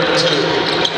Let's do it.